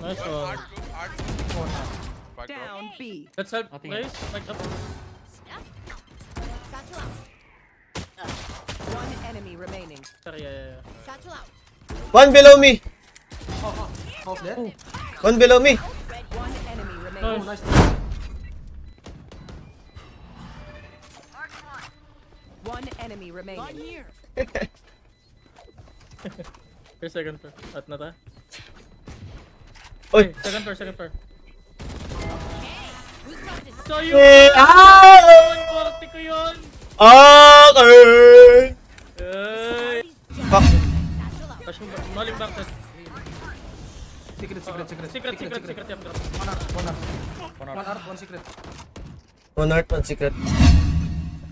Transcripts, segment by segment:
Nice one. Art, art. Back. Down B. Let's help, Nothing guys. Like up. Satchel out. One enemy remaining. Sorry, yeah, yeah, yeah. Satchel out. One below me. Oh, oh. Half dead. Oh. One below me. One enemy remaining. Oh, nice. One enemy remaining. First, second floor. At na ta? Oy. Second floor, second floor. Who's got this? So yun! Eh, ah! 140 ko yun! Okay. Ay! Fuck. Tapos yung maling backside. Secret, secret, secret. Secret, secret, secret. Drop. One art, one art. One art, one secret. One heart, one secret.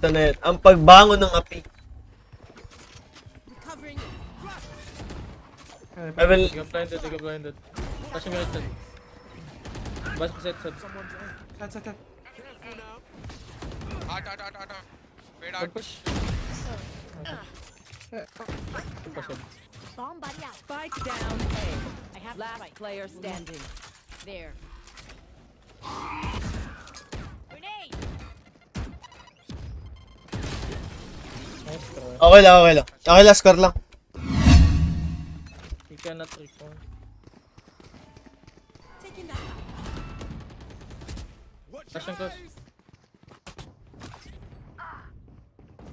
Ito na yan. Ang pagbangon ng api. Recovering. Eh, I will... They got blinded, they got blinded. Tapos yung right side. Bas ko set, set. Side, side, side. Art, art, art, art, art. Wait, Good art. push. Push. good. Bomb buddy out. Spike down A. I have Last Last. player standing. There. Grenade. Okay lang, okay lang. Okay lang, score lang. You cannot recall. Tapos close.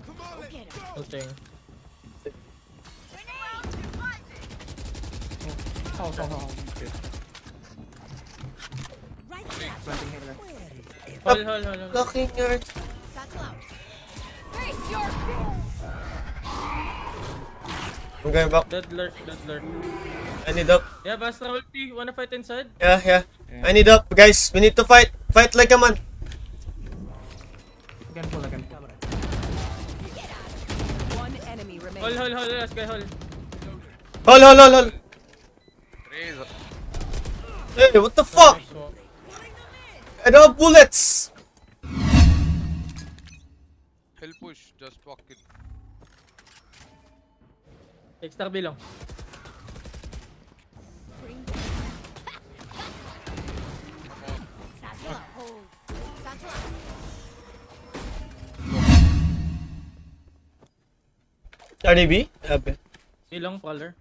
Go get him. Ulting. Oh, oh, oh. Right. Planting here, left. Hold, hold, hold, hold. Locking your... Satchel. Face your. I'm going back. Dead lurk, dead lurk. I need up. Yeah, Bastra ulti. Wanna fight inside? Yeah, yeah. I need up, guys. We need to fight. Fight like a man. Again, pull, again, pull. One enemy Hold, remaining. hold, hold. Last guy, hold. Hold, hold, hold, hold. Raise. Hey, what the fuck? Nice. I don't have bullets. Hill push. Just walk it. Extra B RDB? B lang, color.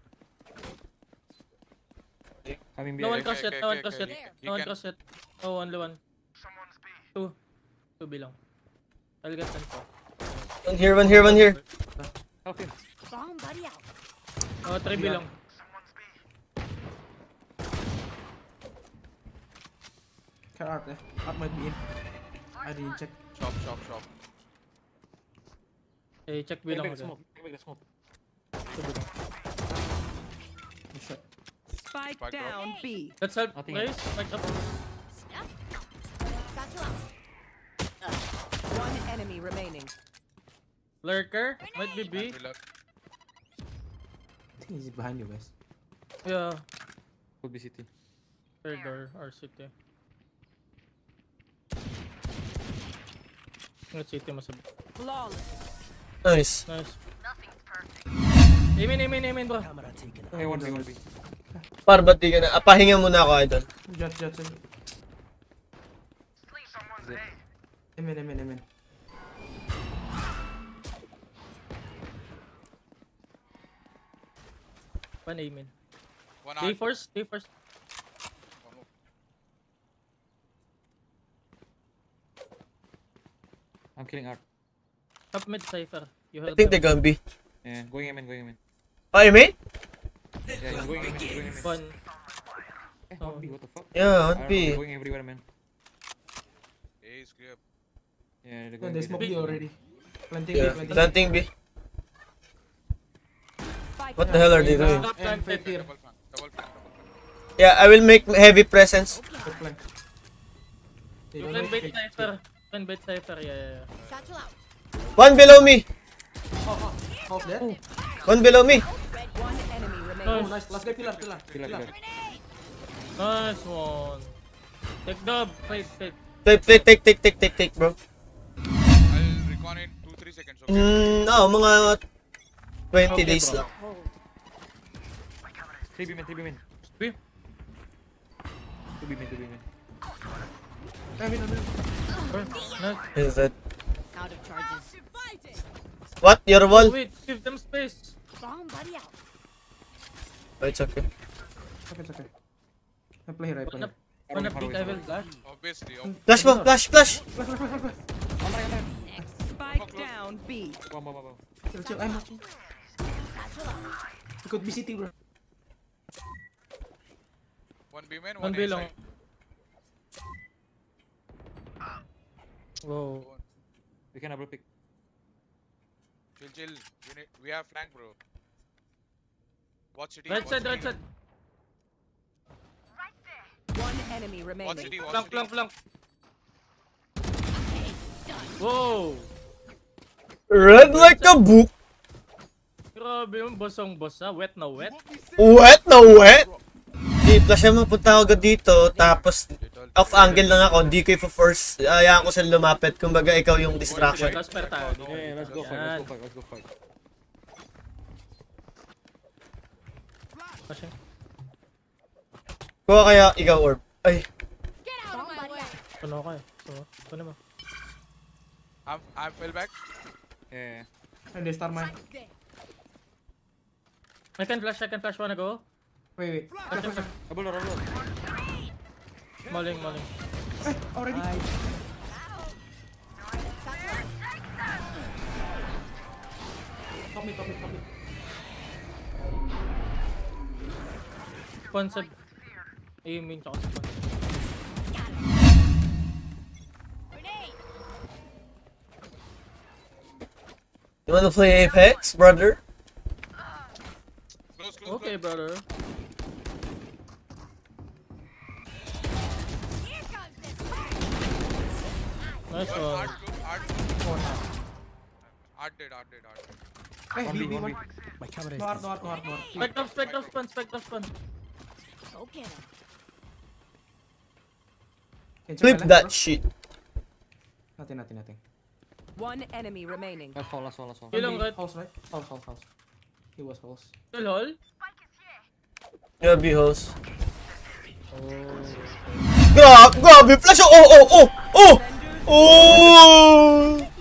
Coming No one cross okay, yet, no one okay, cross yet. okay. No one cross yet. Oh, only one. Two. Two B lang. I'll get them. One here, one here, one here. Help him. Bomb buddy out. Oh, three B Can art, eh. Art might be in. I didn't check. Shop, shop, shop. Eh, check B Take lang back smoke. Take the smoke. Two B lang. Good shot. Spike Spike drop. down B. Let's help, Nothing guys. Like up. Snap. Satchel out. One enemy remaining. Lurker. Might be B. Relax. I think he's behind you guys. Yeah. Could be city. Third door, RCT. Ingat city masabi. Flawless. Nice. Nice. Amin, amin, amin bro. Hey, one B, one B. Par, ba't di ka na? Ah, pahinga muna ako, idol. Jet, jet, jet. Amen. One amin. One Stay art. first, stay first. I'm killing art. Top mid Cypher. You I help think they're gonna be. Yeah, going aim in, going in. Oh, you mean? Yeah, he's going in, he's going aim in. One. Eh, Oh. one B, what the fuck? Yeah, I one don't know, B. they're going everywhere, man. Ace grip. Yeah, they're Yeah, going they B. smoked you already. Planting, Yeah, planting. planting B. What the hell are they doing? Yeah, I will make heavy presence. Good flank. They You don't can make bait fake. Can bait cipher, yeah, yeah, yeah. Satchel out. One below me. Half dead. One below me. One enemy Oh, nice. Last guy, pillar, pillar. Pillar, pillar. Nice one. Take dub. Take, take, take, take, take, take, take, bro. I'll recon in 2-3 seconds, okay? Hmm, no, mga 20 Okay, days bro. lang. Hold. 3 B man, 3 B man. B. To Is that... Out of charges. What? Your wall? Wait, give them space. Somebody out. Oh, it's okay. Okay, it's okay. I play here, I play Wanna, here. wanna peek, I will flash. Obviously. ob- Flash mo! Flash! Flash! Flash, flash, flash, flash. Spike down B. Wow, wow, wow, wow. Chill, chill. I'm watching. Satchel out. It could be city, bro. One B main, One one B A long. side. Whoa. We can double pick. Chill, chill. We, need, we have flank, bro. Watch city. Right watch side, right side. One enemy Watch remaining. city, watch Flank, city. flank, flank. Whoa! Red like a book! Grabe yung bosong boss ha. Wet na wet. Wet na wet! Di, flash mo, punta ako agad dito, tapos off angle lang ako, hindi ko i-force, ayaan ko sila lumapit, kumbaga ikaw yung distraction. Tapos per tayo. Yeah, let's go fight, let's go fight, let's go fight. Flashing. Kuha kaya ikaw orb. Ay, Get out of my way. Puno ka eh. Ito naman. I'm, I'm fell back. Yeah, yeah. And they start my. There. I can flash, I can flash. Wanna go? Wait, wait. Double double door. Maling, maling. Eh, already. Satchel out. Top mid, top mid, top mid. Sponsor. Aiming tsaka sponsor. Grenade. you wanna play Apex, brother? Close, close, Okay, brother. Nice Art, one. close, art. No. Art dead, art dead, art dead. Eh, One B, B, B, one one. B. No art, no art, no art, no art. Spike off, spike off, spawn, spike off, spawn. Go get him. Can check Flip my left, that bro. shit. Nothing, nothing, nothing. One enemy remaining. Last one, last one, last one. Kill him, B, right? House, right? House, house, house. He was house. Kill hall. Yeah, B-holes. Oh. Grabe, grabe, flash! Oh, oh, oh! Oh! Oh!